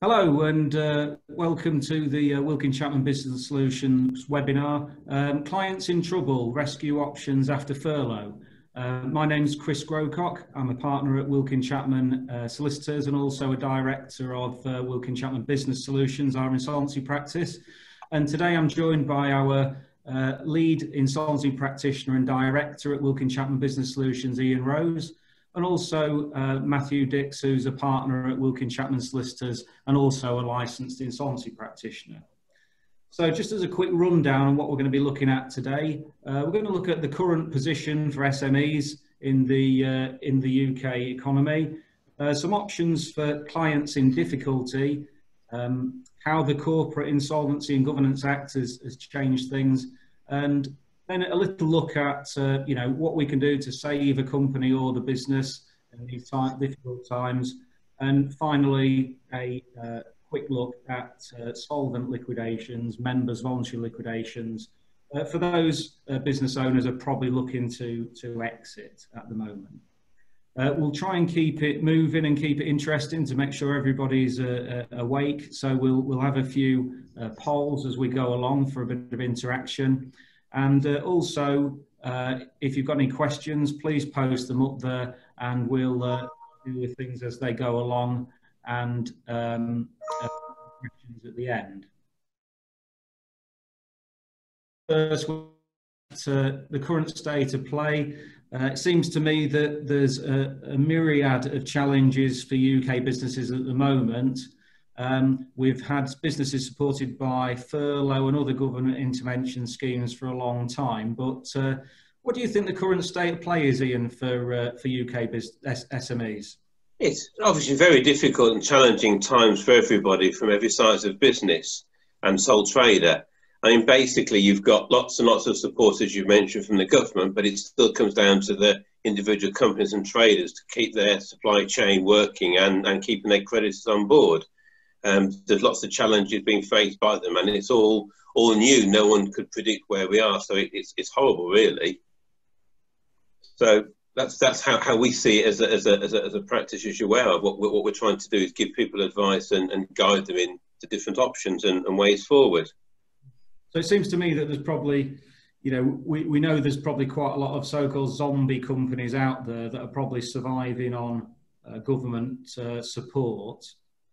Hello and uh, welcome to the uh, Wilkin Chapman Business Solutions webinar, um, Clients in Trouble, Rescue Options After Furlough. Uh, my name is Chris Grocock. I'm a partner at Wilkin Chapman uh, Solicitors and also a director of uh, Wilkin Chapman Business Solutions, our insolvency practice. And today I'm joined by our uh, lead insolvency practitioner and director at Wilkin Chapman Business Solutions, Ian Rose, and also uh, Matthew Dix, who's a partner at Wilkin Chapman Solicitors and also a licensed insolvency practitioner. So just as a quick rundown on what we're going to be looking at today, uh, we're going to look at the current position for SMEs in the, uh, in the UK economy, uh, some options for clients in difficulty, um, how the Corporate Insolvency and Governance Act has, has changed things, and then a little look at uh, you know what we can do to save a company or the business in these time, difficult times, and finally a uh, quick look at uh, solvent liquidations, members voluntary liquidations. Uh, for those uh, business owners are probably looking to to exit at the moment. Uh, we'll try and keep it moving and keep it interesting to make sure everybody's awake. So we'll we'll have a few polls as we go along for a bit of interaction. And uh, also, uh, if you've got any questions, please post them up there and we'll uh, deal with things as they go along and um, uh, questions at the end. First, uh, the current state of play. Uh, it seems to me that there's a, a myriad of challenges for UK businesses at the moment. Um, we've had businesses supported by furlough and other government intervention schemes for a long time. But uh, what do you think the current state of play is, Ian, for, uh, for UK SMEs? It's obviously very difficult and challenging times for everybody from every size of business and sole trader. I mean, basically, you've got lots and lots of support, as you mentioned, from the government, but it still comes down to the individual companies and traders to keep their supply chain working and, and keeping their creditors on board. Um, there's lots of challenges being faced by them, and it's all all new. No one could predict where we are, so it, it's it's horrible, really. So that's that's how, how we see it as a, as a, as a, as a practice, as you're aware of. What, what we're trying to do is give people advice and, and guide them in different options and, and ways forward. So it seems to me that there's probably, you know, we, we know there's probably quite a lot of so-called zombie companies out there that are probably surviving on uh, government uh, support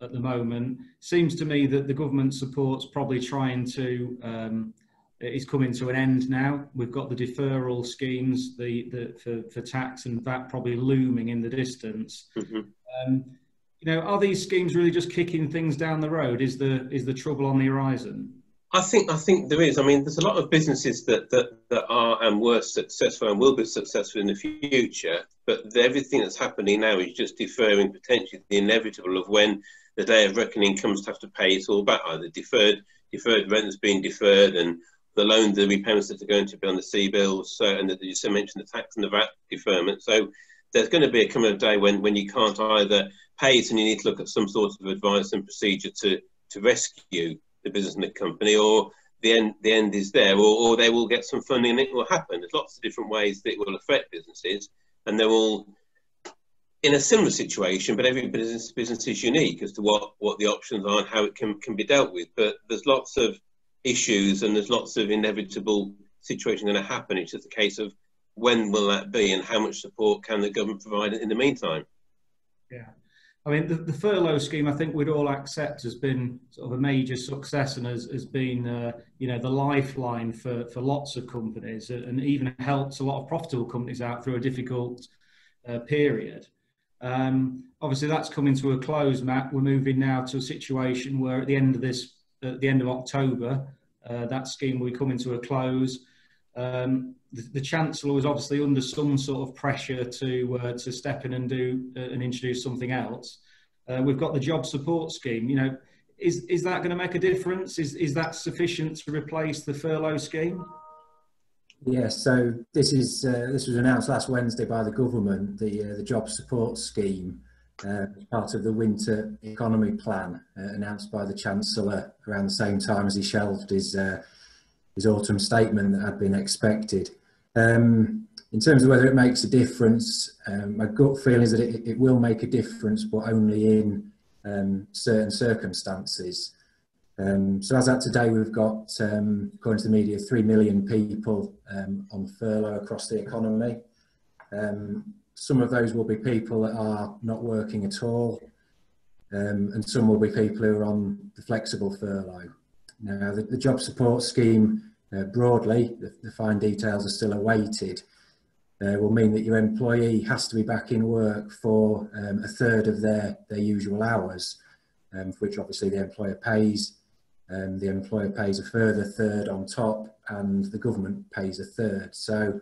at the moment. Seems to me that the government support's probably trying to um, is coming to an end now. We've got the deferral schemes, the, the for, for tax and that probably looming in the distance. Mm-hmm. Um, you know, are these schemes really just kicking things down the road? Is the is the trouble on the horizon? I think I think there is. I mean, there's a lot of businesses that that, that are and were successful and will be successful in the future, but everything that's happening now is just deferring potentially the inevitable of when the day of reckoning comes to have to pay it all back, either deferred deferred rent has been deferred and the loan, the repayments that are going to be on the CBILS, so, and the, you mentioned the tax and the VAT deferment. So there's going to be a coming of day when, when you can't either pay it and you need to look at some sort of advice and procedure to, to rescue the business and the company, or the end the end is there, or, or they will get some funding and it will happen. There's lots of different ways that it will affect businesses, and they're all in a similar situation, but every business business is unique as to what, what the options are and how it can, can be dealt with. But there's lots of issues and there's lots of inevitable situations going to happen. It's just a case of when will that be and how much support can the government provide in the meantime. Yeah. I mean, the, the furlough scheme, I think we'd all accept has been sort of a major success and has, has been, uh, you know, the lifeline for, for lots of companies and even helped a lot of profitable companies out through a difficult uh, period. Um, obviously, that's coming to a close, Matt. We're moving now to a situation where at the end of this, at the end of October, uh, that scheme will be coming to a close. Um, the, the, chancellor was obviously under some sort of pressure to uh, to step in and do uh, and introduce something else. Uh, we've got the job support scheme. You know, is is that going to make a difference? Is is that sufficient to replace the furlough scheme? Yes, so this is uh, this was announced last Wednesday by the government, the uh, the job support scheme, uh, part of the winter economy plan uh, announced by the chancellor around the same time as he shelved his uh, his autumn statement that had been expected. Um, in terms of whether it makes a difference, um, my gut feeling is that it, it, will make a difference, but only in um, certain circumstances. Um, so as at today, we've got, um, according to the media, 3 million people um, on furlough across the economy. Um, some of those will be people that are not working at all, um, and some will be people who are on the flexible furlough. Now, the, the job support scheme uh, broadly, the, the, fine details are still awaited, uh, will mean that your employee has to be back in work for um, a third of their, their usual hours, um, which obviously the employer pays. Um, the employer pays a further third on top and the government pays a third. So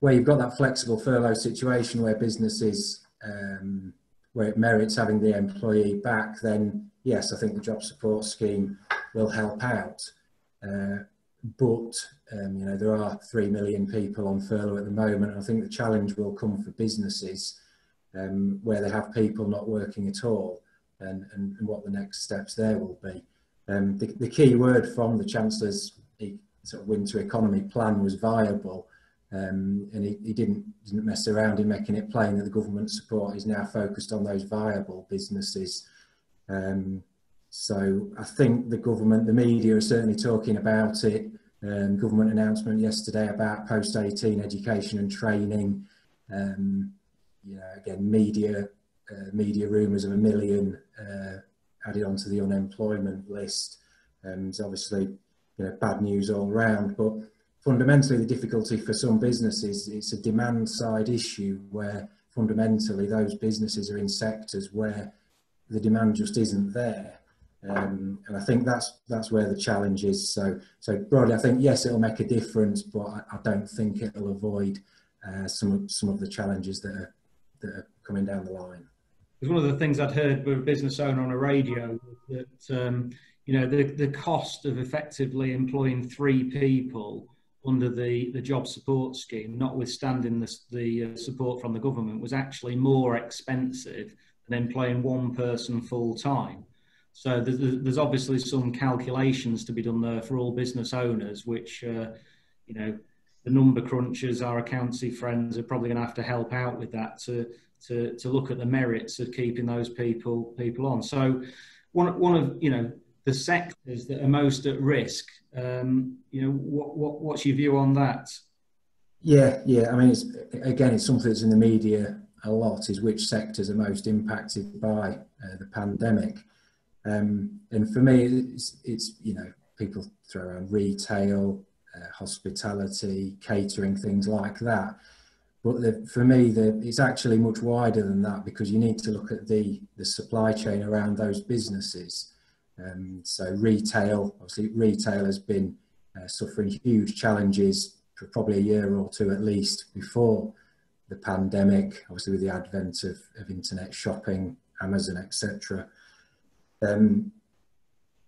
where you've got that flexible furlough situation where businesses, um, where it merits having the employee back, then yes, I think the job support scheme will help out. Uh, but um, you know there are three million people on furlough at the moment. I think the challenge will come for businesses um, where they have people not working at all, and, and, and what the next steps there will be. Um, the, the, key word from the Chancellor's sort of winter economy plan was viable, um, and he, he, didn't didn't mess around in making it plain that the government support is now focused on those viable businesses. Um, so I think the government, the media are certainly talking about it. Um, government announcement yesterday about post 18 education and training. Um, you know, again, media uh, media rumours of a million uh, added onto the unemployment list. Um, obviously, you know, bad news all round. But fundamentally, the difficulty for some businesses it's a demand side issue where fundamentally those businesses are in sectors where the demand just isn't there. Um, and I think that's that's where the challenge is. So so broadly, I think yes, it'll make a difference, but I, I don't think it'll avoid uh, some of some of the challenges that are that are coming down the line. Because one of the things I'd heard with a business owner on a radio that um, you know the the cost of effectively employing three people under the, the job support scheme, notwithstanding the, the uh, support from the government, was actually more expensive than employing one person full time. So there's, there's, obviously some calculations to be done there for all business owners, which, uh, you know, the number crunchers, our accountancy friends are probably going to have to help out with that to, to, to look at the merits of keeping those people, people on. So one, one of, you know, the sectors that are most at risk, um, you know, what, what, what's your view on that? Yeah, yeah. I mean, it's, again, it's something that's in the media a lot is which sectors are most impacted by uh, the pandemic. Um, and for me, it's, it's, you know, people throw around retail, uh, hospitality, catering, things like that. But the, for me, the, it's actually much wider than that because you need to look at the, the supply chain around those businesses. Um, so retail, obviously retail has been uh, suffering huge challenges for probably a year or two at least before the pandemic, obviously with the advent of, of internet shopping, Amazon, etc. Um,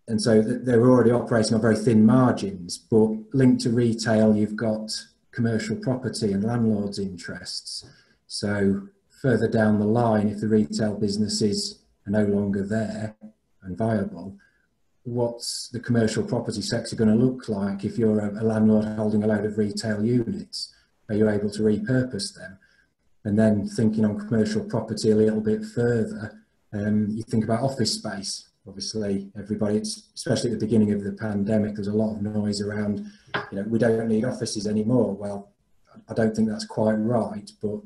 and so they were already operating on very thin margins, but linked to retail, you've got commercial property and landlords' interests. So further down the line, if the retail businesses are no longer there and viable, what's the commercial property sector going to look like if you're a, landlord holding a load of retail units? Are you able to repurpose them? And then thinking on commercial property a little bit further, um, you think about office space. Obviously, everybody, especially at the beginning of the pandemic, there's a lot of noise around, you know, we don't need offices anymore. Well, I don't think that's quite right, but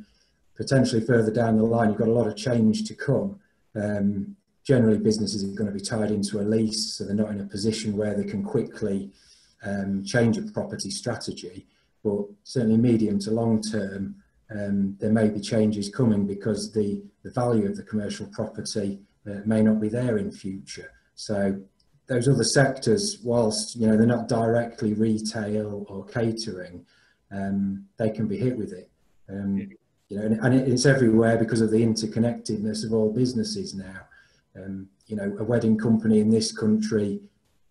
potentially further down the line, you've got a lot of change to come. Um, generally, businesses are going to be tied into a lease, so they're not in a position where they can quickly um, change a property strategy. But certainly, medium to long term, um, there may be changes coming because the, the value of the commercial property uh, may not be there in future. So those other sectors, whilst you know they're not directly retail or catering, um, they can be hit with it. Um, you know, and, and, it's everywhere because of the interconnectedness of all businesses now. Um, you know, a wedding company in this country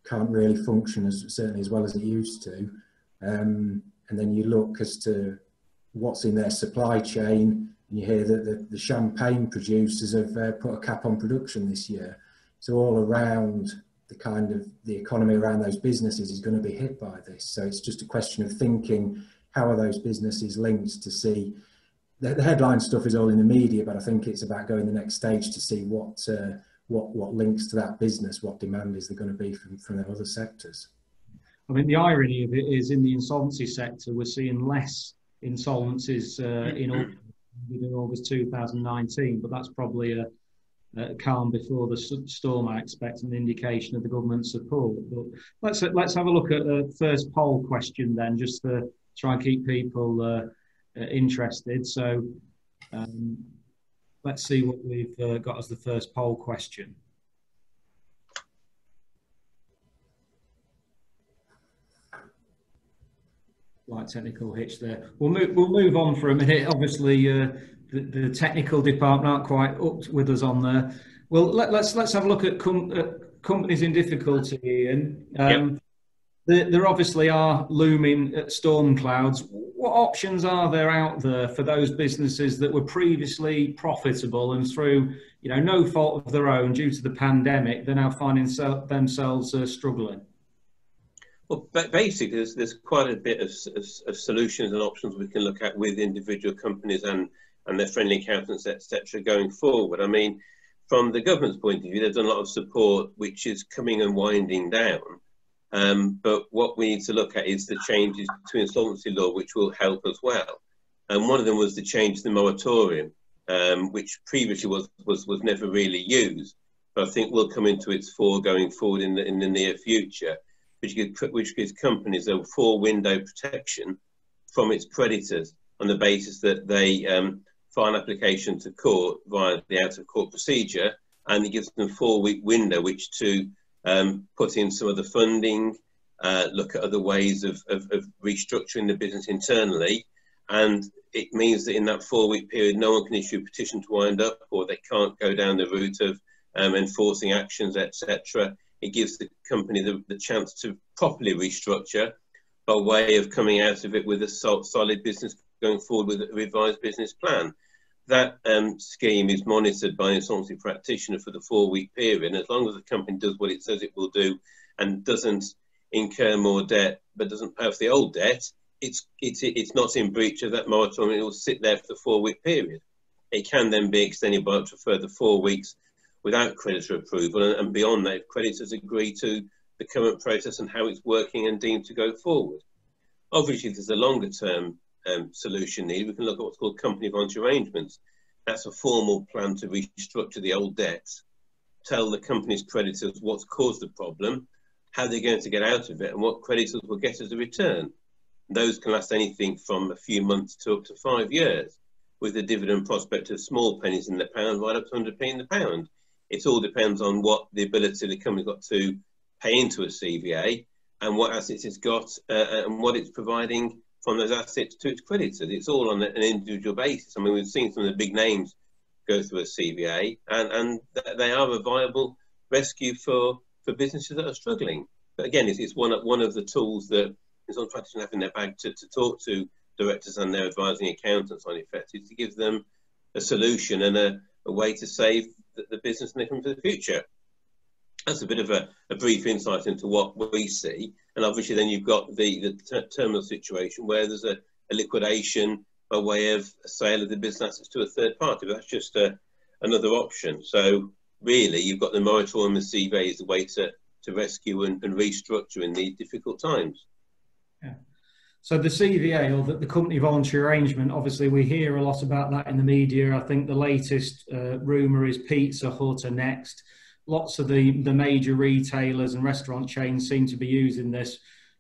can't really function as certainly as well as it used to. Um, and then you look as to what's in their supply chain. You hear that the, the champagne producers have uh, put a cap on production this year. So all around the kind of the economy around those businesses is going to be hit by this. So it's just a question of thinking how are those businesses linked to see the, the headline stuff is all in the media, but I think it's about going the next stage to see what uh, what what links to that business, what demand is there going to be from from the other sectors. I mean, the irony of it is in the insolvency sector, we're seeing less insolvencies uh, in in August 2019, but that's probably a, a calm before the storm, I expect, an indication of the government support. But let's let's have a look at the first poll question then, just to try and keep people uh, uh interested. So um, let's see what we've uh, got as the first poll question. Light technical hitch there. We'll move, we'll move on for a minute. Obviously, uh, the, the, technical department aren't quite up with us on there. Well, let, us let's, let's have a look at, com at companies in difficulty. And um, yep. there, there obviously are looming storm clouds. What options are there out there for those businesses that were previously profitable and through, you know, no fault of their own due to the pandemic, they're now finding themselves uh, struggling? Well, basically, there's, there's quite a bit of, of, of, solutions and options we can look at with individual companies and, and their friendly accountants, etc., going forward. I mean, from the government's point of view, there's done a lot of support which is coming and winding down. Um, but what we need to look at is the changes to insolvency law, which will help as well. And one of them was the change to the moratorium, um, which previously was, was, was never really used. But I think will come into its fore going forward in the, in the near future which gives, which gives companies a four window protection from its creditors on the basis that they um, file an application to court via the out of court procedure and it gives them a four week window which to um, put in some of the funding, uh, look at other ways of, of, of, restructuring the business internally. And it means that in that four week period, no one can issue a petition to wind up or they can't go down the route of um, enforcing actions, etc. It gives the company the, the chance to properly restructure by way of coming out of it with a solid business going forward with a revised business plan. That um, scheme is monitored by an insolvency practitioner for the four week period. And as long as the company does what it says it will do and doesn't incur more debt but doesn't pay off the old debt, it's, it's, it's not in breach of that moratorium. It will sit there for the four week period. It can then be extended by up to further four weeks without creditor approval, and, and beyond that, if creditors agree to the current process and how it's working and deemed to go forward. Obviously, there's a longer term um, solution needed. We can look at what's called company voluntary arrangements. That's a formal plan to restructure the old debts, tell the company's creditors what's caused the problem, how they're going to get out of it, and what creditors will get as a return. Those can last anything from a few months to up to five years, with the dividend prospect of small pennies in the pound right up to 100p in the pound it all depends on what the ability the company's got to pay into a CVA and what assets it's got uh, and what it's providing from those assets to its creditors. It's all on an individual basis. I mean, we've seen some of the big names go through a CVA, and, and they are a viable rescue for, for businesses that are struggling. But again, it's, it's one, of, one of the tools that is on practice have in their bag to, to talk to directors and their advising accountants on effect is to give them a solution and a, a way to save the, the business and for the future. That's a bit of a, a, brief insight into what we see. And obviously, then you've got the, the terminal situation where there's a, a, liquidation by way of a sale of the business assets to a third party. But that's just a, another option. So, really, you've got the moratorium and the CVA as a way to, to rescue and, and restructure in these difficult times. Yeah. So the CVA or the, the, company voluntary arrangement, obviously we hear a lot about that in the media. I think the latest uh, rumour is Pizza Hut are next. Lots of the, the major retailers and restaurant chains seem to be using this,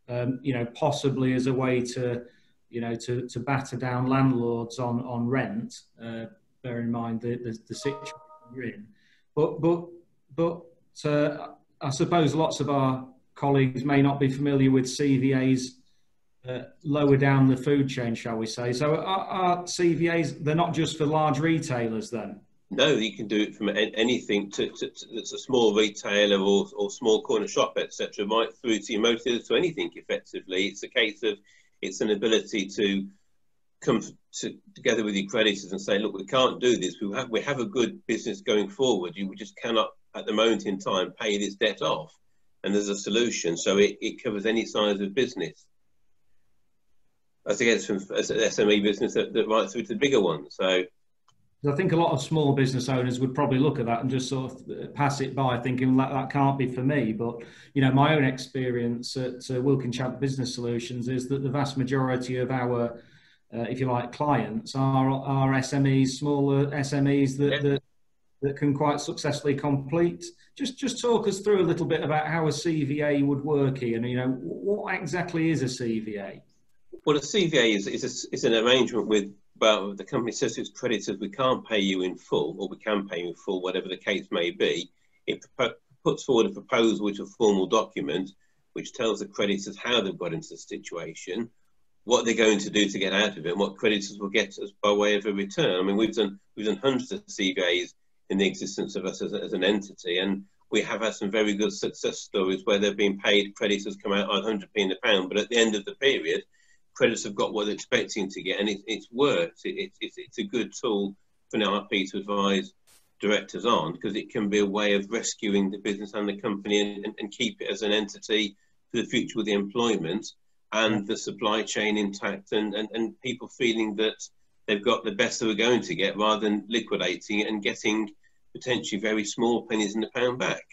um, you know, possibly as a way to, you know, to, to batter down landlords on, on rent. Uh, bear in mind the, the, the situation you're in. But, but, but uh, I suppose lots of our colleagues may not be familiar with CVA's uh, lower down the food chain, shall we say? So are, are, CVAs they're not just for large retailers then? No, you can do it from anything to, to, to that's a small retailer or, or small corner shop, etc. Right through to your motors to anything. Effectively, it's a case of it's an ability to come to, together with your creditors and say, look, we can't do this. We have we have a good business going forward. You just cannot at the moment in time pay this debt off, and there's a solution. So it, it covers any size of business as against from as an SME business that, that right through to the bigger ones. So I think a lot of small business owners would probably look at that and just sort of pass it by, thinking that that can't be for me. But you know, my own experience at uh, Wilkin Chapman Business Solutions is that the vast majority of our, uh, if you like, clients are are SMEs, smaller SMEs that, yeah. that that can quite successfully complete. Just just talk us through a little bit about how a CVA would work here. And you know, what exactly is a CVA? Well, a CVA is is, a, is an arrangement with but the company says to its creditors, we can't pay you in full, or we can pay you in full, whatever the case may be. It puts forward a proposal, which is a formal document, which tells the creditors how they've got into the situation, what they're going to do to get out of it, and what creditors will get as by way of a return. I mean, we've done we've done hundreds of CVAs in the existence of us as, as an entity, and we have had some very good success stories where they've been paid creditors come out on 100p in the pound, but at the end of the period, creditors have got what they're expecting to get, and it, it's worked. It, it, it's a good tool for an RP to advise directors on because it can be a way of rescuing the business and the company and, and, and keep it as an entity for the future with the employment and the supply chain intact and, and, and people feeling that they've got the best they were going to get rather than liquidating it and getting potentially very small pennies in the pound back.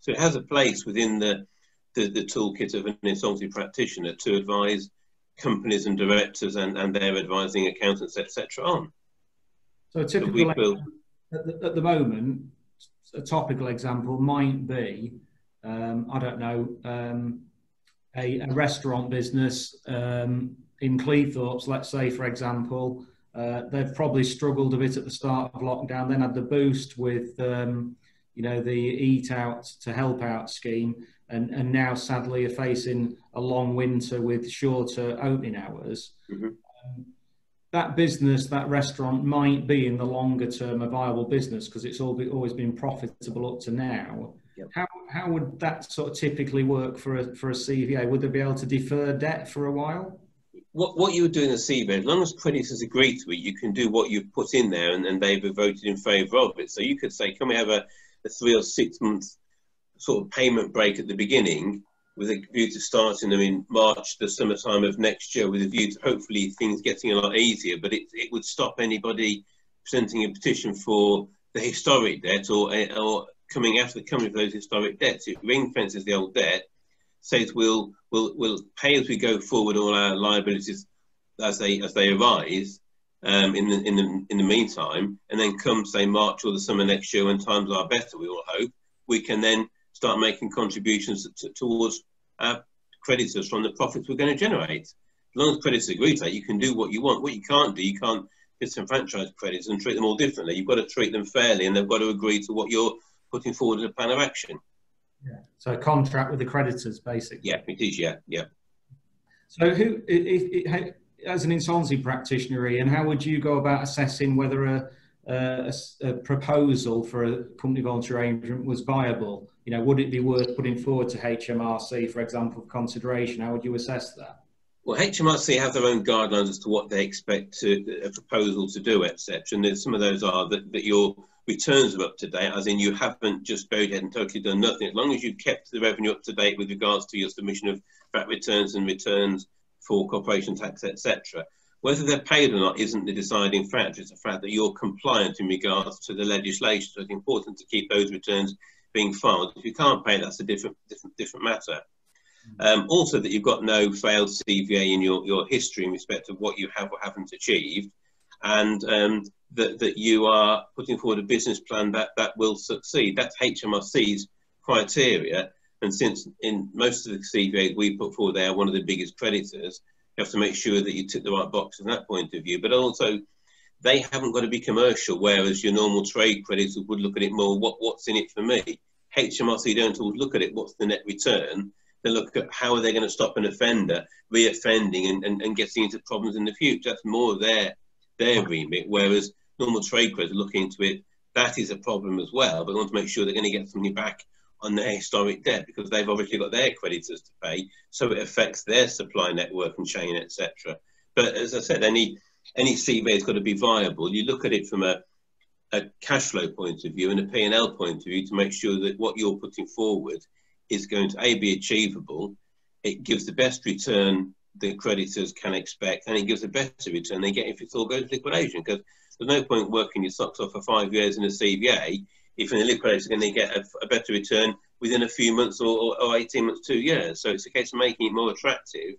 So it has a place within the, the, the toolkit of an insolvency practitioner to advise companies and directors and, and their advising accountants, etc. on. So a typical at, the, at the moment, a topical example might be, um, I don't know, um, a, a, restaurant business um, in Cleethorpes, let's say, for example, uh, they've probably struggled a bit at the start of lockdown, then had the boost with, um, you know, the Eat Out to Help Out scheme and, and now sadly are facing a long winter with shorter opening hours. Mm-hmm. Um, that business, that restaurant might be in the longer term a viable business because it's all be, always been profitable up to now. Yep. How, how would that sort of typically work for a, for a CVA? Would they be able to defer debt for a while? What, what you would do in a CVA, as long as creditors agree to it, you can do what you've put in there and, and they've voted in favour of it. So you could say, can we have a, a three or six month sort of payment break at the beginning with a view to starting them in March, the summertime of next year, with a view to hopefully things getting a lot easier. But it, it would stop anybody presenting a petition for the historic debt or, or coming after the for those historic debts. It ring fences the old debt, says we'll, we'll, we'll pay as we go forward all our liabilities as they, as they arise. Um, in the in the in the meantime, and then come say March or the summer next year when times are better, we all hope we can then start making contributions to, towards our creditors from the profits we're going to generate. As long as creditors agree to that, you can do what you want. What you can't do, you can't disenfranchise creditors and treat them all differently. You've got to treat them fairly and they've got to agree to what you're putting forward as a plan of action. Yeah. So a contract with the creditors, basically. Yeah, it is. Yeah, yeah. So who, if, if, as an insolvency practitioner, Ian, how would you go about assessing whether a, a, a proposal for a company voluntary arrangement was viable? You know, would it be worth putting forward to HMRC, for example, for consideration? How would you assess that? Well, HMRC have their own guidelines as to what they expect to, a proposal to do, etc. And some of those are that, that your returns are up to date, as in you haven't just buried head and totally done nothing. As long as you've kept the revenue up to date with regards to your submission of VAT returns and returns for corporation tax, etc. Whether they're paid or not isn't the deciding factor. It's the fact that you're compliant in regards to the legislation. So it's important to keep those returns being filed. If you can't pay, that's a different different different matter. Um, also, that you've got no failed CVA in your, your history in respect of what you have or haven't achieved, and um, that, that you are putting forward a business plan that, that will succeed. That's HMRC's criteria. And since in most of the CVAs we put forward, they are one of the biggest creditors, you have to make sure that you tick the right box from that point of view. But also, they haven't got to be commercial, whereas your normal trade creditors would look at it more, what, what's in it for me? HMRC don't always look at it, what's the net return? They look at how are they going to stop an offender re-offending and, and, and getting into problems in the future. That's more their their remit, whereas normal trade creditors look into it, that is a problem as well, but they want to make sure they're going to get something back on their historic debt because they've obviously got their creditors to pay, so it affects their supply network and chain, etc. But as I said, any any CVA has got to be viable. You look at it from a, a cash flow point of view and a P&L point of view to make sure that what you're putting forward is going to A, be achievable, it gives the best return the creditors can expect, and it gives a better return they get if it all goes to liquidation. Because there's no point working your socks off for five years in a CVA if an liquidator is going to get a, a, better return within a few months or, or 18 months, two years. So it's a case of making it more attractive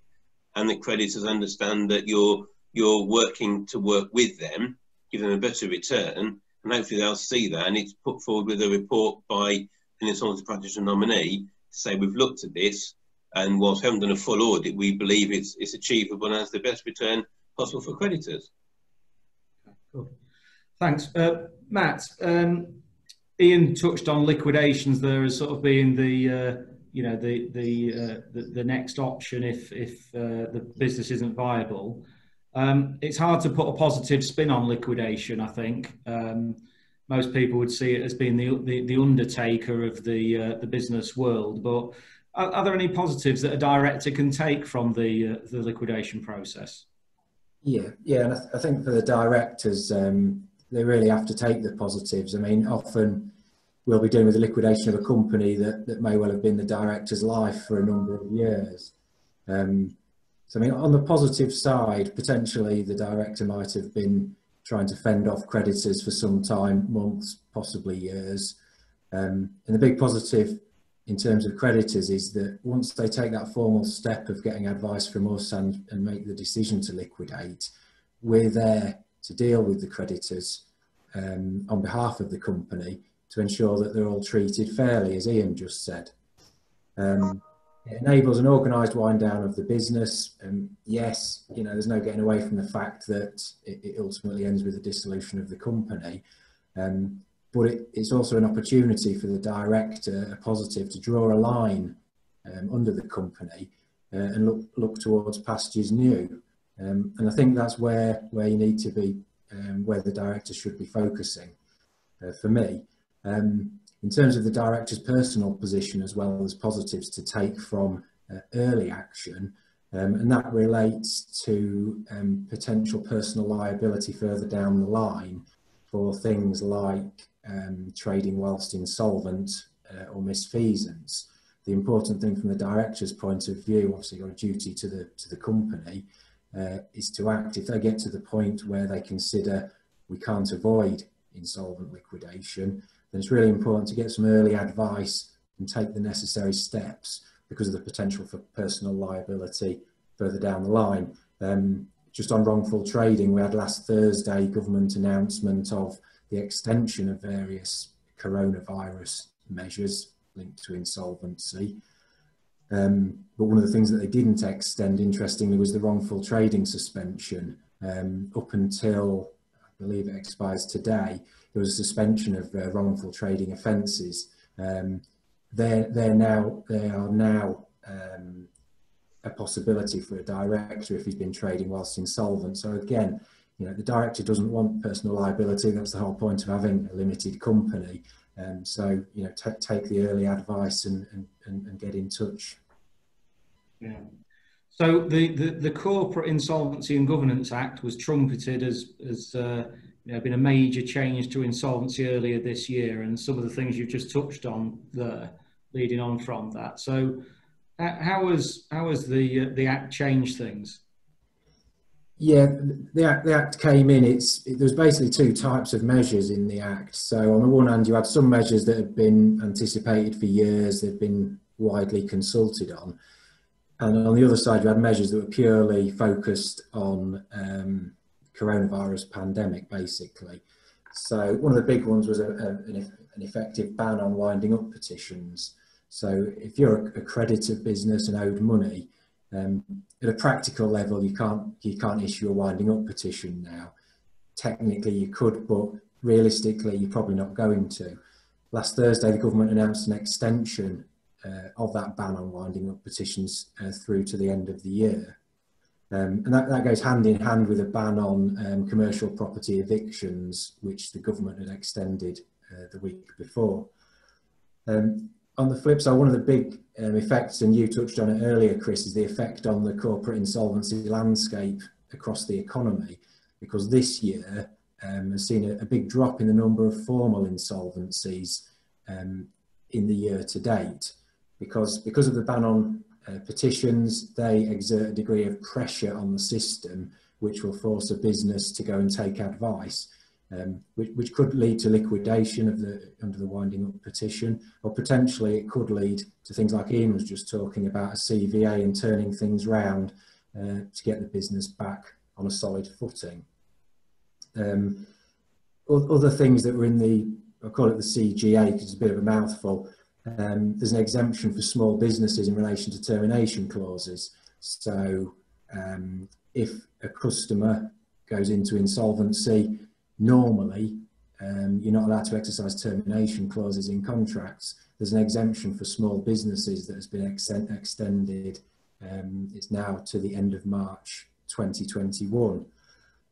and the creditors understand that you're, you're working to work with them, give them a better return, and hopefully they'll see that and it's put forward with a report by an insolvency practitioner nominee to say we've looked at this and whilst we haven't done a full audit, we believe it's, it's achievable and has the best return possible for creditors. Cool. Thanks. Uh, Matt, um, Ian touched on liquidations there as sort of being the uh, you know the the, uh, the, the next option if if uh, the business isn't viable. Um, it's hard to put a positive spin on liquidation. I think um, most people would see it as being the the, the undertaker of the uh, the business world. But are, are, there any positives that a director can take from the uh, the liquidation process? Yeah, yeah, and I, th- I think for the directors, um, they really have to take the positives. I mean, often we'll be dealing with the liquidation of a company that, that may well have been the director's life for a number of years. Um, so, I mean, on the positive side, potentially the director might have been trying to fend off creditors for some time, months, possibly years. Um, and the big positive in terms of creditors is that once they take that formal step of getting advice from us and, and make the decision to liquidate, we're there to deal with the creditors um, on behalf of the company to ensure that they're all treated fairly, as Ian just said. Um, it enables an organised wind down of the business. Um, yes, you know, there's no getting away from the fact that it, it ultimately ends with the dissolution of the company. Um, but it, it's also an opportunity for the director, a positive, to draw a line um, under the company uh, and look, look towards pastures new. Um, and I think that's where, where you need to be, um, where the director should be focusing uh, for me. Um, in terms of the director's personal position as well as positives to take from uh, early action, um, and that relates to um, potential personal liability further down the line for things like um, trading whilst insolvent uh, or misfeasance. The important thing from the director's point of view, obviously your duty to the, to the company, uh, is to act. If they get to the point where they consider we can't avoid insolvent liquidation, it's really important to get some early advice and take the necessary steps because of the potential for personal liability further down the line. Um, just on wrongful trading, we had last Thursday government announcement of the extension of various coronavirus measures linked to insolvency. Um, but one of the things that they didn't extend, interestingly, was the wrongful trading suspension. Um, up until, I believe it expires today, there was suspension of uh, wrongful trading offences. Um, they're, they're now, they are now um, a possibility for a director if he's been trading whilst insolvent. So again, you know, the director doesn't want personal liability. That's the whole point of having a limited company. Um, so, you know, take the early advice and, and, and, and, get in touch. Yeah. So the, the, the, Corporate Insolvency and Governance Act was trumpeted as, as uh, you know, been a major change to insolvency earlier this year and some of the things you've just touched on there leading on from that. So how has, how has the, uh, the Act changed things? Yeah, the act, the act came in. It's it, there's basically two types of measures in the act. So on the one hand, you had some measures that had been anticipated for years, they've been widely consulted on, and on the other side, you had measures that were purely focused on um, coronavirus pandemic, basically. So one of the big ones was a, a, an, an, effective ban on winding up petitions. So if you're a, a creditor business and owed money, um, at a practical level, you can't you can't issue a winding up petition now. Technically, you could, but realistically, you're probably not going to. Last Thursday, the government announced an extension uh, of that ban on winding up petitions uh, through to the end of the year. Um, and that, that goes hand in hand with a ban on um, commercial property evictions, which the government had extended uh, the week before. Um, on the flip side, one of the big um, effects, and you touched on it earlier, Chris, is the effect on the corporate insolvency landscape across the economy, because this year um, has seen a, a, big drop in the number of formal insolvencies um, in the year to date, because because of the ban on uh, petitions, they exert a degree of pressure on the system, which will force a business to go and take advice. um, which, which, could lead to liquidation of the under the winding up petition, or potentially it could lead to things like Ian was just talking about a CVA and turning things round uh, to get the business back on a solid footing. Um, other things that were in the, I call it the CGA because it's a bit of a mouthful. Um, there's an exemption for small businesses in relation to termination clauses. So um, if a customer goes into insolvency, normally um, you're not allowed to exercise termination clauses in contracts. There's an exemption for small businesses that has been extend, extended. Um, it's now to the end of March 2021.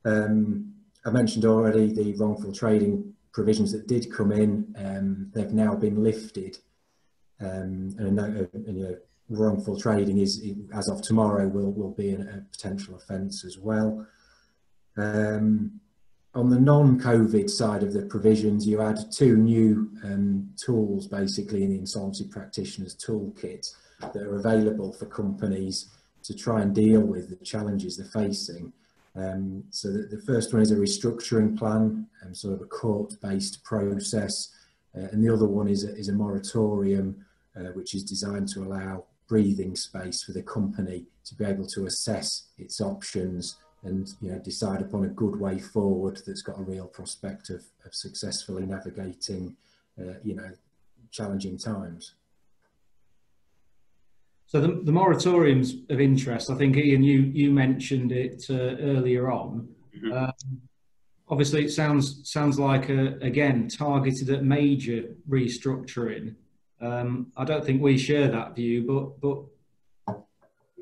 Um, I mentioned already the wrongful trading provisions that did come in. Um, they've now been lifted. Um, and, uh, and you know, wrongful trading is, as of tomorrow, will, will be a, a potential offence as well. Um, on the non-COVID side of the provisions, you add two new um, tools basically in the insolvency practitioners toolkit that are available for companies to try and deal with the challenges they're facing. Um, so the, the, first one is a restructuring plan, um, sort of a court-based process, uh, and the other one is a, is a moratorium, uh, which is designed to allow breathing space for the company to be able to assess its options and you know decide upon a good way forward that's got a real prospect of, of successfully navigating uh, you know challenging times. So the, the moratoriums of interest. I think ian you you mentioned it uh, earlier on. Mm-hmm. um, obviously it sounds sounds like a, again targeted at major restructuring um, i don't think we share that view but but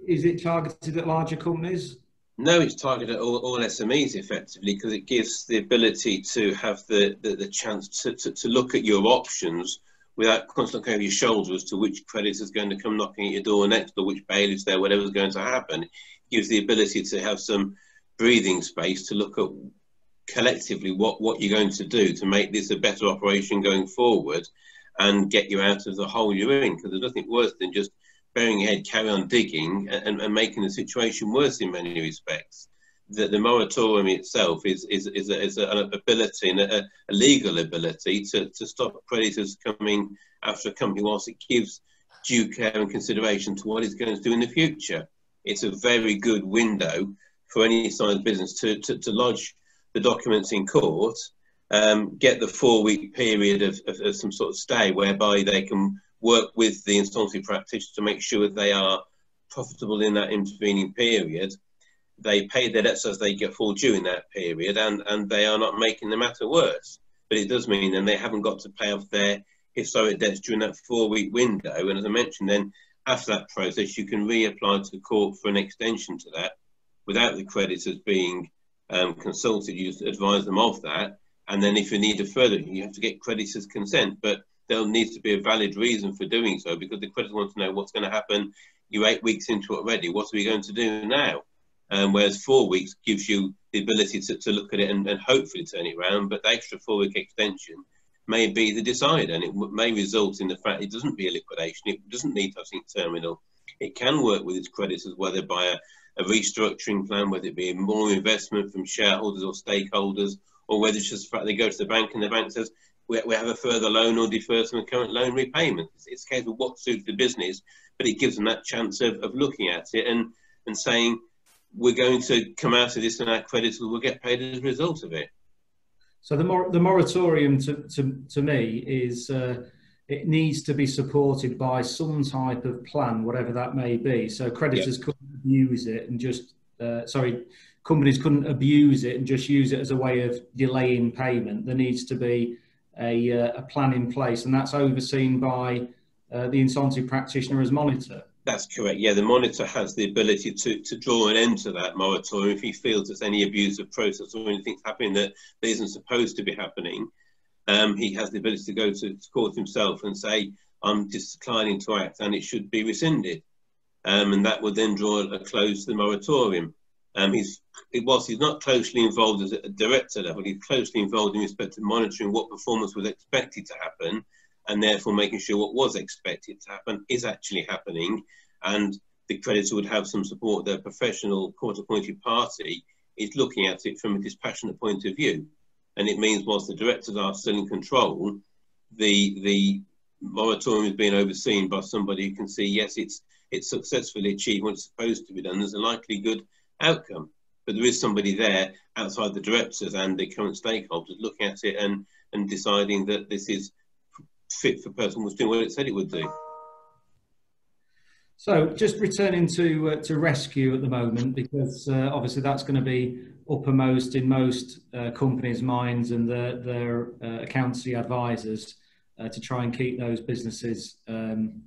is it targeted at larger companies no, it's targeted at all, all SMEs effectively because it gives the ability to have the, the, the chance to, to, to, look at your options without constantly looking over your shoulder as to which creditor is going to come knocking at your door next or which bailiff's there, whatever's going to happen. It gives the ability to have some breathing space to look at collectively what, what you're going to do to make this a better operation going forward and get you out of the hole you're in because there's nothing worse than just burying your head, carry on digging, and, and making the situation worse in many respects. The, the moratorium itself is is is, a, is an ability and a, a, legal ability to, to stop creditors coming after a company whilst it gives due care and consideration to what it's going to do in the future. It's a very good window for any size business to, to, to lodge the documents in court, um, get the four week period of, of, of some sort of stay whereby they can work with the insolvency practitioner to make sure they are profitable in that intervening period. They pay their debts as they get full due in that period, and, and they are not making the matter worse. But it does mean then they haven't got to pay off their historic debts during that four week window. And as I mentioned, then after that process, you can reapply to the court for an extension to that without the creditors being um, consulted. You advise them of that. And then if you need a further, you have to get creditors' consent. But there needs to be a valid reason for doing so because the creditors want to know what's going to happen. You're eight weeks into it already. What are we going to do now? Um, whereas four weeks gives you the ability to, to look at it and, and hopefully turn it around. But the extra four week extension may be the decider and it may result in the fact it doesn't be a liquidation. It doesn't need to think terminal. It can work with its creditors, whether by a, a restructuring plan, whether it be more investment from shareholders or stakeholders, or whether it's just the fact they go to the bank and the bank says, we, we have a further loan or defer some current loan repayment. It's, a case of what suits the business, but it gives them that chance of, of looking at it and, and saying, we're going to come out of this and our creditors will get paid as a result of it. So the, mor- the moratorium to, to, to me is uh, it needs to be supported by some type of plan, whatever that may be. So creditors yep. couldn't abuse it and just, uh, sorry, companies couldn't abuse it and just use it as a way of delaying payment. There needs to be a, uh, a plan in place, and that's overseen by uh, the insolvency practitioner as monitor. That's correct. Yeah, the monitor has the ability to, to draw an end to that moratorium if he feels there's any abusive process or anything's happening that, that isn't supposed to be happening. Um, he has the ability to go to, to court himself and say, I'm just declining to act and it should be rescinded. Um, and that would then draw a close to the moratorium. Um, he's whilst he's not closely involved at a director level, he's closely involved in respect to monitoring what performance was expected to happen, and therefore making sure what was expected to happen is actually happening, and the creditor would have some support. Their professional court-appointed party is looking at it from a dispassionate point of view. and it means whilst the directors are still in control, the the moratorium is being overseen by somebody who can see yes, it's it's successfully achieved what it's supposed to be done. There's a likely good outcome, but there is somebody there outside the directors and the current stakeholders looking at it and and deciding that this is fit for person was doing what it said it would do. So just returning to uh, to rescue at the moment, because uh, obviously that's going to be uppermost in most uh, companies' minds and their, their uh, accountancy advisors uh, to try and keep those businesses um,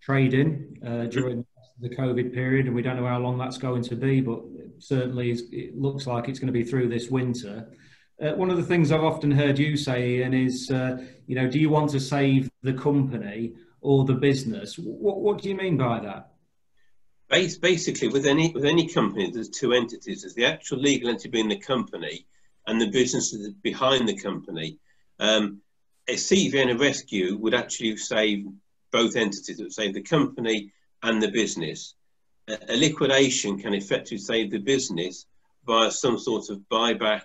trading uh, during the COVID period. And we don't know how long that's going to be, but certainly it looks like it's going to be through this winter. one of the things I've often heard you say, Ian, is, you know, do you want to save the company or the business. What, what do you mean by that? Basically, with any with any company, there's two entities. There's the actual legal entity being the company, and the businesses behind the company. Um, a CVA and a rescue would actually save both entities. It would save the company and the business. A, liquidation can effectively save the business via some sort of buyback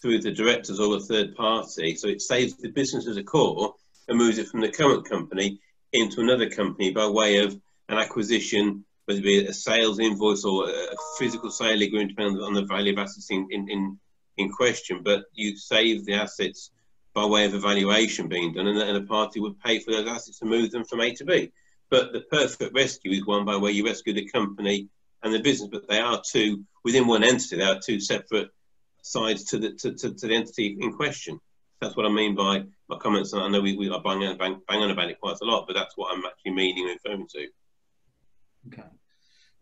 through the directors or a third party. So it saves the business as a core and moves it from the current company into another company by way of an acquisition, whether it be a sales invoice or a physical sale agreement, depending on the value of assets in, in, in, in question. But you save the assets by way of evaluation being done, and, and a party would pay for those assets to move them from A to B. But the perfect rescue is one by where you rescue the company and the business, but they are two within one entity. They are two separate sides to the to, to, to the entity in question. That's what I mean by my comments. and I know we, we are banging, bang, banging about it quite a lot, but that's what I'm actually meaning and referring to. Okay.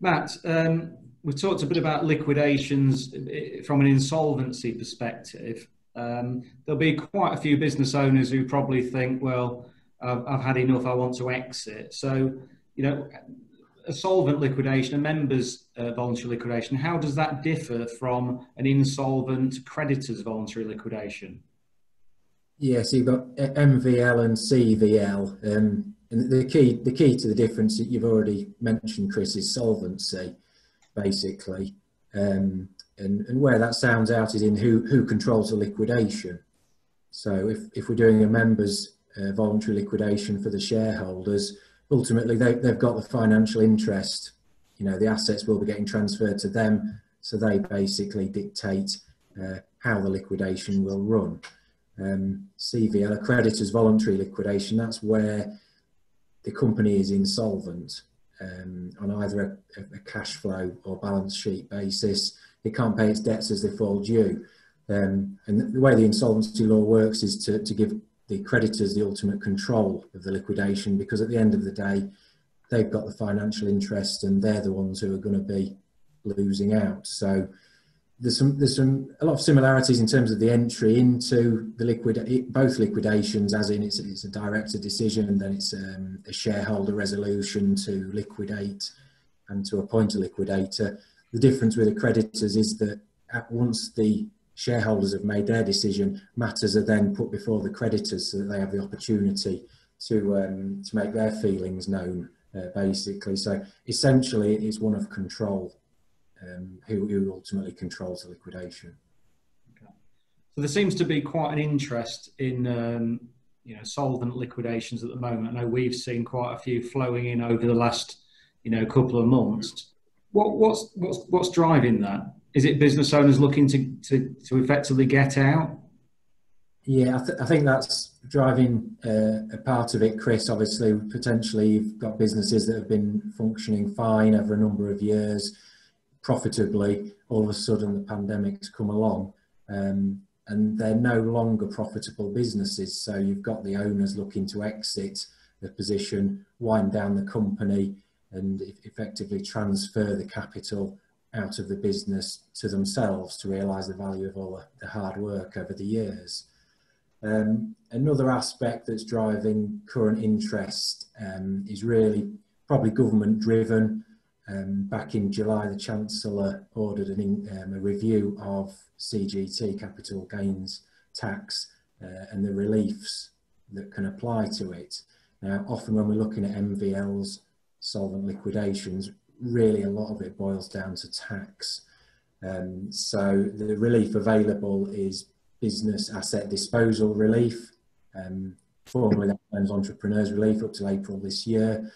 Matt, um, we talked a bit about liquidations eh, from an insolvency perspective. Um, there'll be quite a few business owners who probably think, well, I've, I've, had enough, I want to exit. So, you know, a solvent liquidation, a member's uh, voluntary liquidation, how does that differ from an insolvent creditor's voluntary liquidation? Yes, you've got MVL and CVL. Um, and the key, the key to the difference that you've already mentioned, Chris, is solvency, basically. Um, and, and where that sounds out is in who, who controls the liquidation. So if, if we're doing a members uh, voluntary liquidation for the shareholders, ultimately they, they've got the financial interest. You know, the assets will be getting transferred to them, so they basically dictate uh, how the liquidation will run um, CVL, a creditor's voluntary liquidation, that's where the company is insolvent um, on either a, a, cash flow or balance sheet basis. It can't pay its debts as they fall due. Um, and the way the insolvency law works is to, to give the creditors the ultimate control of the liquidation because at the end of the day, they've got the financial interest and they're the ones who are going to be losing out. So there's some there's some a lot of similarities in terms of the entry into the liquid both liquidations as in it's, it's a director decision and then it's um, a shareholder resolution to liquidate and to appoint a liquidator the difference with the creditors is that at once the shareholders have made their decision matters are then put before the creditors so that they have the opportunity to um, to make their feelings known uh, basically so essentially it's one of control um, who, who, ultimately controls the liquidation. Okay. So there seems to be quite an interest in um, you know solvent liquidations at the moment. I know we've seen quite a few flowing in over the last you know couple of months. What, what's what's what's driving that? Is it business owners looking to to, to effectively get out? Yeah, I, th- I think that's driving uh, a part of it, Chris. Obviously, potentially you've got businesses that have been functioning fine over a number of years profitably, all of a sudden the pandemic's come along um, and they're no longer profitable businesses. So you've got the owners looking to exit the position, wind down the company and effectively transfer the capital out of the business to themselves to realise the value of all the hard work over the years. Um, another aspect that's driving current interest um, is really probably government driven. Um, back in July, the Chancellor ordered an, um, a review of CGT, capital gains tax, uh, and the reliefs that can apply to it. Now, often when we're looking at MVLs, solvent liquidations, really a lot of it boils down to tax. Um, so the relief available is business asset disposal relief. Um, formerly known as entrepreneurs relief up to April this year.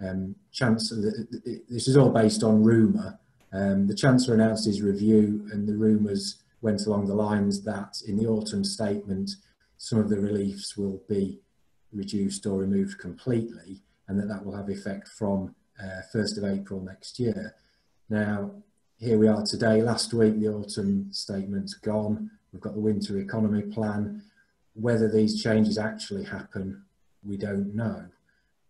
Um, Chancellor, this is all based on rumour. Um, the Chancellor announced his review and the rumours went along the lines that in the autumn statement some of the reliefs will be reduced or removed completely and that that will have effect from uh, 1st of April next year. Now, here we are today. Last week, the autumn statement's gone. We've got the winter economy plan. Whether these changes actually happen, we don't know.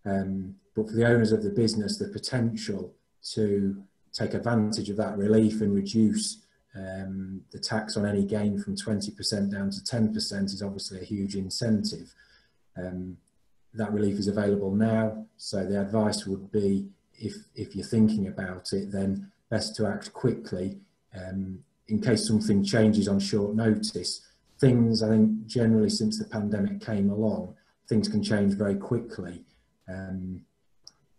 Um, but for the owners of the business, the potential to take advantage of that relief and reduce um, the tax on any gain from 20% down to 10% is obviously a huge incentive. Um, that relief is available now, so the advice would be if, if you're thinking about it, then best to act quickly um, in case something changes on short notice. Things, I think, generally since the pandemic came along, things can change very quickly. Um,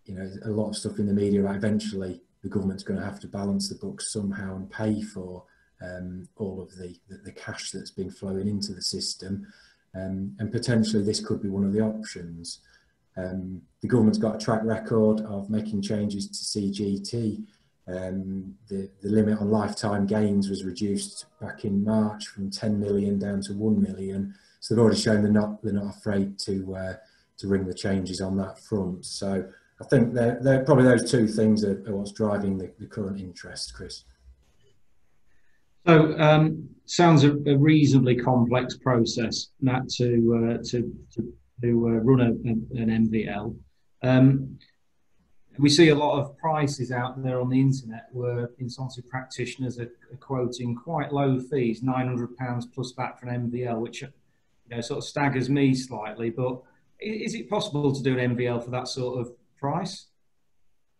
you know, a lot of stuff in the media, eventually the government's going to have to balance the books somehow and pay for um, all of the, the, the, cash that's been flowing into the system. Um, and potentially this could be one of the options. Um, the government's got a track record of making changes to CGT. Um, the, the limit on lifetime gains was reduced back in March from 10 million down to 1 million. So they've already shown they're not, they're not afraid to, uh, to ring the changes on that front. So I think they're, they're probably those two things are, are what's driving the, the, current interest, Chris. So um, sounds a, a, reasonably complex process, Matt, to uh, to to, to uh, run a, an MVL. Um, we see a lot of prices out there on the internet where insolvency practitioners are, are quoting quite low fees, £900 plus VAT for an MVL, which you know sort of staggers me slightly. But is it possible to do an MVL for that sort of price?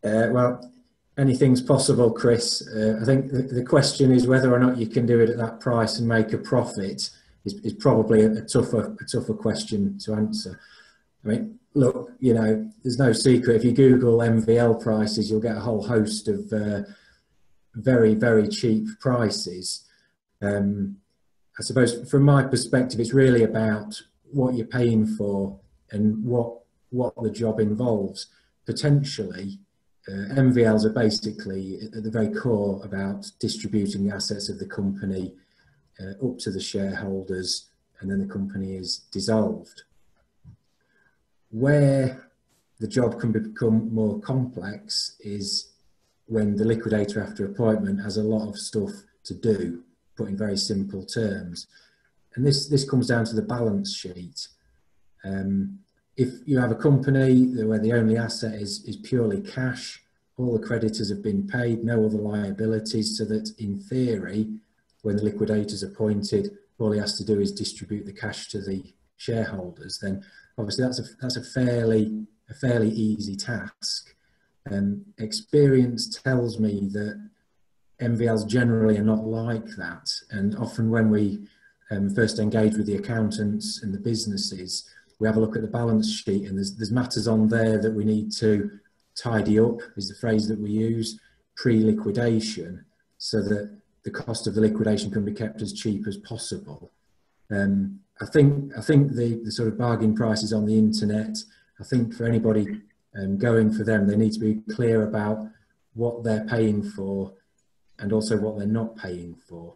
Uh, well, anything's possible, Chris. Uh, I think the, the, question is whether or not you can do it at that price and make a profit is, is probably a, a, tougher a tougher question to answer. I mean, look, you know, there's no secret. If you Google MVL prices, you'll get a whole host of uh, very very cheap prices. Um, I suppose from my perspective, it's really about what you're paying for and what what the job involves. Potentially, uh, MVLs are basically at the very core about distributing the assets of the company uh, up to the shareholders, and then the company is dissolved. Where the job can become more complex is when the liquidator after appointment has a lot of stuff to do, put in very simple terms. And this, this comes down to the balance sheet. Um, if you have a company where the only asset is, is purely cash, all the creditors have been paid, no other liabilities, so that in theory, when the liquidator is appointed, all he has to do is distribute the cash to the shareholders, then obviously that's a, that's a fairly, a fairly easy task. Um, experience tells me that MVLs generally are not like that. And often when we um, first engage with the accountants and the businesses, we have a look at the balance sheet and there's, there's matters on there that we need to tidy up is the phrase that we use pre-liquidation so that the cost of the liquidation can be kept as cheap as possible. Um, I think I think the, the sort of bargain prices on the internet, I think for anybody um, going for them, they need to be clear about what they're paying for and also what they're not paying for.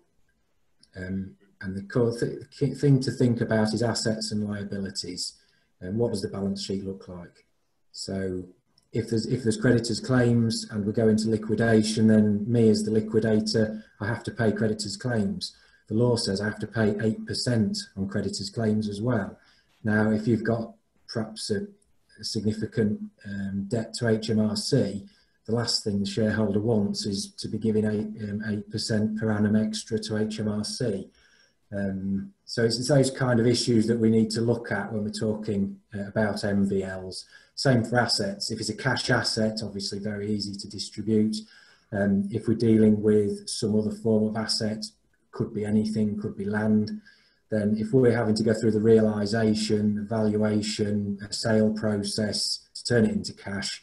Um, and the core th thing to think about is assets and liabilities and what does the balance sheet look like. So if there's if there's creditors claims and we go into liquidation, then me as the liquidator, I have to pay creditors claims. The law says I have to pay 8% on creditors claims as well. Now, if you've got perhaps a, a significant um, debt to HMRC, the last thing the shareholder wants is to be giving 8% um, per annum extra to HMRC. Um, so it's, those kind of issues that we need to look at when we're talking uh, about MVLs. Same for assets. If it's a cash asset, obviously very easy to distribute. Um, if we're dealing with some other form of asset, could be anything, could be land, then if we're having to go through the realisation, valuation, a sale process to turn it into cash,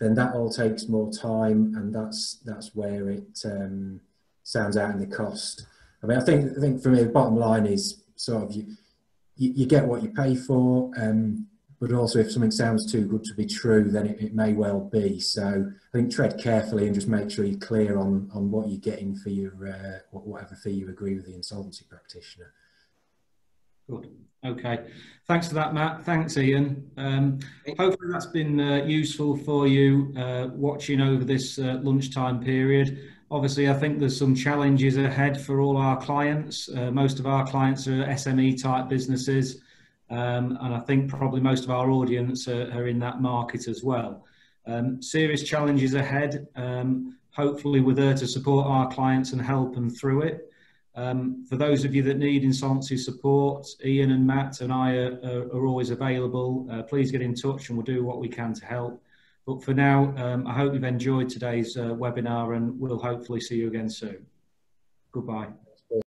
then that all takes more time and that's, that's where it um, sounds out in the cost. I mean, I think I think for me the bottom line is sort of you you, you get what you pay for, um, but also if something sounds too good to be true, then it, it, may well be. So I think tread carefully and just make sure you're clear on on what you're getting for your uh, whatever fee you agree with the insolvency practitioner. Good. Okay. Thanks for that, Matt. Thanks, Ian. Um, hopefully that's been uh, useful for you uh, watching over this uh, lunchtime period. Obviously, I think there's some challenges ahead for all our clients. Uh, most of our clients are SME type businesses, um, and I think probably most of our audience are, are in that market as well. Um, serious challenges ahead. Um, hopefully, we're there to support our clients and help them through it. Um, for those of you that need insolvency support, Ian and Matt and I are, are, are always available. Uh, please get in touch and we'll do what we can to help. But for now, um, I hope you've enjoyed today's uh, webinar and we'll hopefully see you again soon. Goodbye.